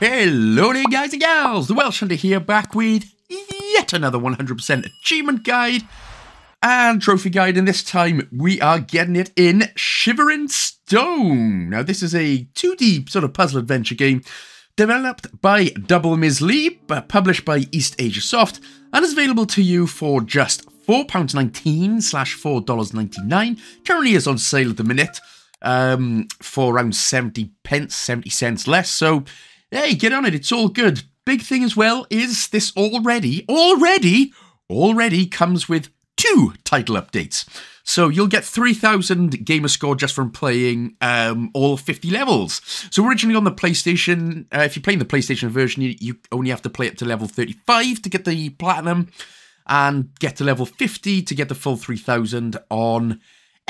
Hello there guys and gals, the Welsh Hunter here back with yet another 100% achievement guide and trophy guide and this time we are getting it in Shivering Stone. Now this is a 2D sort of puzzle adventure game developed by Double Mizzlee, published by eastasiasoft and is available to you for just £4.19 slash $4.99. Currently is on sale at the minute um, for around 70 pence, 70 cents less. So hey, get on it. It's all good. Big thing as well is this already, already, already comes with two title updates. So you'll get 3,000 gamer score just from playing um, all 50 levels. So originally on the PlayStation, uh, if you're playing the PlayStation version, you, you only have to play up to level 35 to get the platinum and get to level 50 to get the full 3,000 on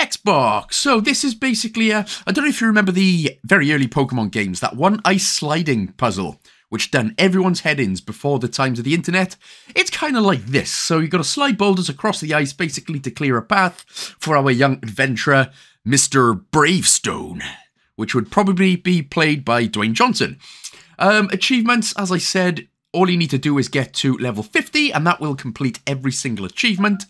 Xbox. So this is basically a, I don't know if you remember the very early Pokemon games, that one ice sliding puzzle, which done everyone's head-ins before the times of the internet. It's kind of like this. So you've got to slide boulders across the ice basically to clear a path for our young adventurer, Mr. Bravestone, which would probably be played by Dwayne Johnson. Um, achievements, as I said, all you need to do is get to level 50 and that will complete every single achievement.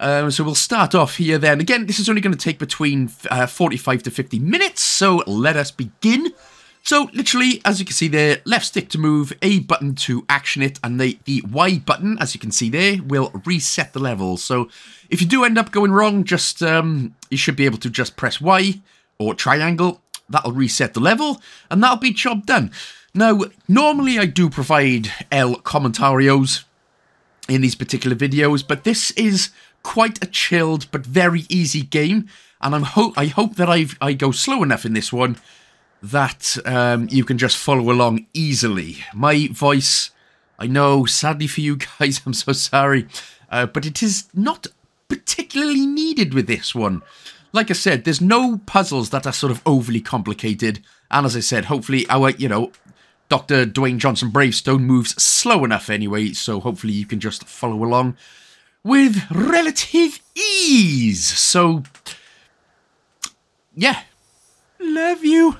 Um, so we'll start off here then. Again, this is only going to take between uh, 45 to 50 minutes, so let us begin. So literally, as you can see there, left stick to move, A button to action it, and the, the Y button, as you can see there, will reset the level. So if you do end up going wrong, just um, you should be able to just press Y or triangle. That'll reset the level, and that'll be job done. Now, normally I do provide L commentarios in these particular videos, but this is quite a chilled but very easy game, and I'm ho I hope that I I go slow enough in this one that um, you can just follow along easily. My voice, I know, sadly for you guys, I'm so sorry, uh, but it is not particularly needed with this one. Like I said, there's no puzzles that are sort of overly complicated, and as I said, hopefully our, you know, Dr. Dwayne Johnson Bravestone moves slow enough anyway, so hopefully you can just follow along with relative ease. So, yeah, love you.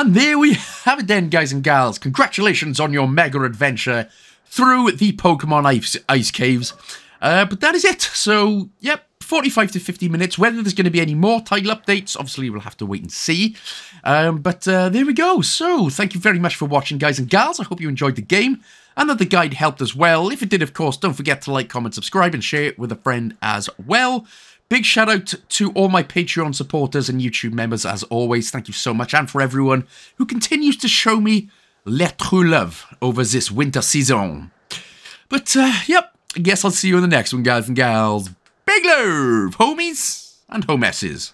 And there we have it then, guys and gals. Congratulations on your mega adventure through the Pokemon Ice, ice Caves. Uh, but that is it. So, yep, 45 to 50 minutes. Whether there's going to be any more title updates, obviously we'll have to wait and see. Um, but uh, there we go. So, thank you very much for watching, guys and gals. I hope you enjoyed the game and that the guide helped as well. If it did, of course, don't forget to like, comment, subscribe, and share it with a friend as well. Big shout out to all my Patreon supporters and YouTube members as always. Thank you so much. And for everyone who continues to show me let true love over this winter season. But, uh, yep, I guess I'll see you in the next one, guys and gals. Big love, homies and homesses.